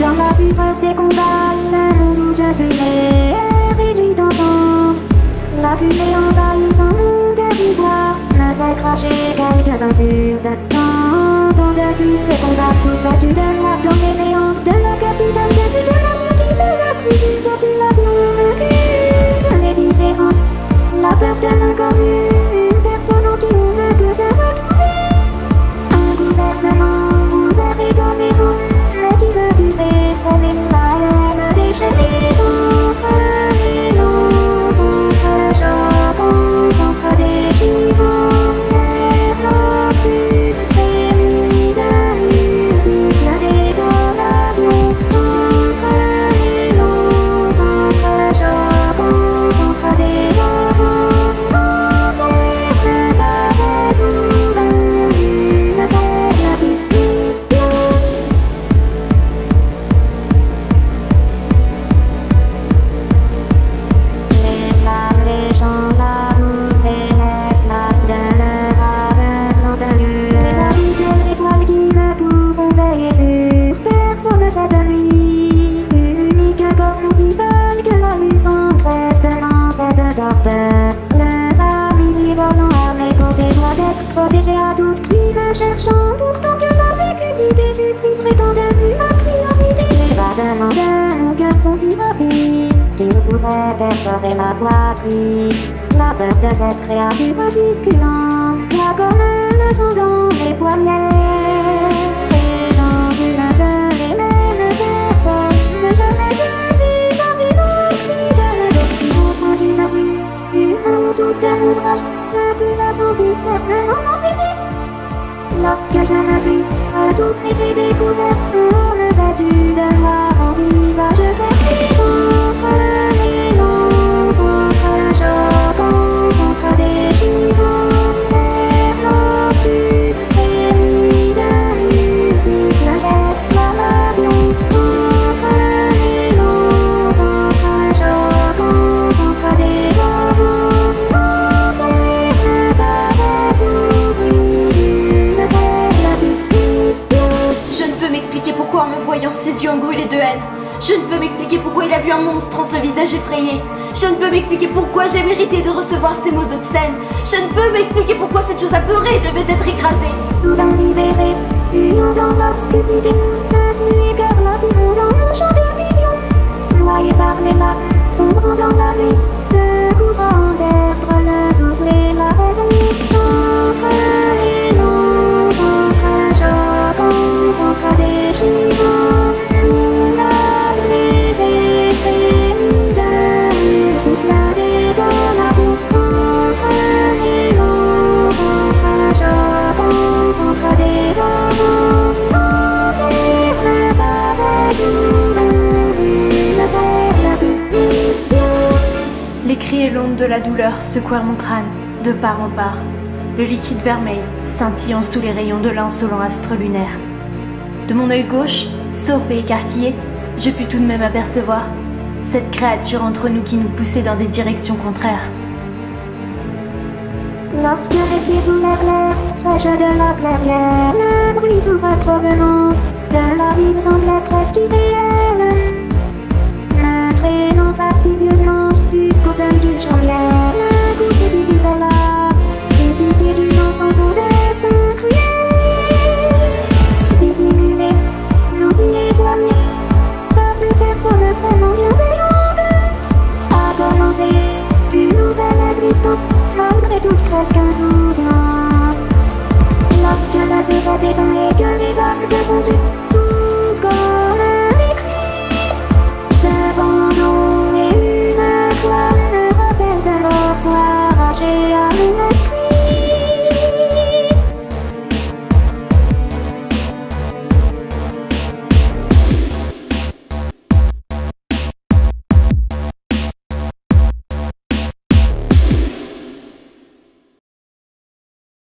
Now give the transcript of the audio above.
la fureur des combats, monde où je suis né est réduit en sang. La fumée envahissant mon territoire me fait cracher quelques insultes de temps. Tant depuis ces combats, tout battu de la dans les néants de la protégé à tout prix, ne cherchant pourtant que la sécurité suffit étant devenu ma priorité. Les battements de mon cœur sont si rapides qu'il pourrait perforer ma poitrine. La peur de cette créature circulant, là comme le sang dans mes poignets. Et dans une Lorsque je me suis retournée, j'ai découvert un revêtu de noir au visage fermé. Contre pourquoi il a vu un monstre en ce visage effrayé. Je ne peux m'expliquer pourquoi j'ai mérité de recevoir ces mots obscènes. Je ne peux m'expliquer pourquoi cette chose apeurée devait être écrasée. Soudain libéré, fuyant dans l'obscurité, devenu écarlate, dans mon champ de vision. Noyé par les larmes, sombrant dans la nuit, Et l'onde de la douleur secouèrent mon crâne, de part en part. Le liquide vermeil scintillant sous les rayons de l'insolent astre lunaire. De mon œil gauche, sauf et écarquillé, je pus tout de même apercevoir cette créature entre nous qui nous poussait dans des directions contraires. Lorsque les la le bruit provenant de la ville malgré toute presque insouciance. Lorsque la feu s'est éteint et que les armes se sont tuées,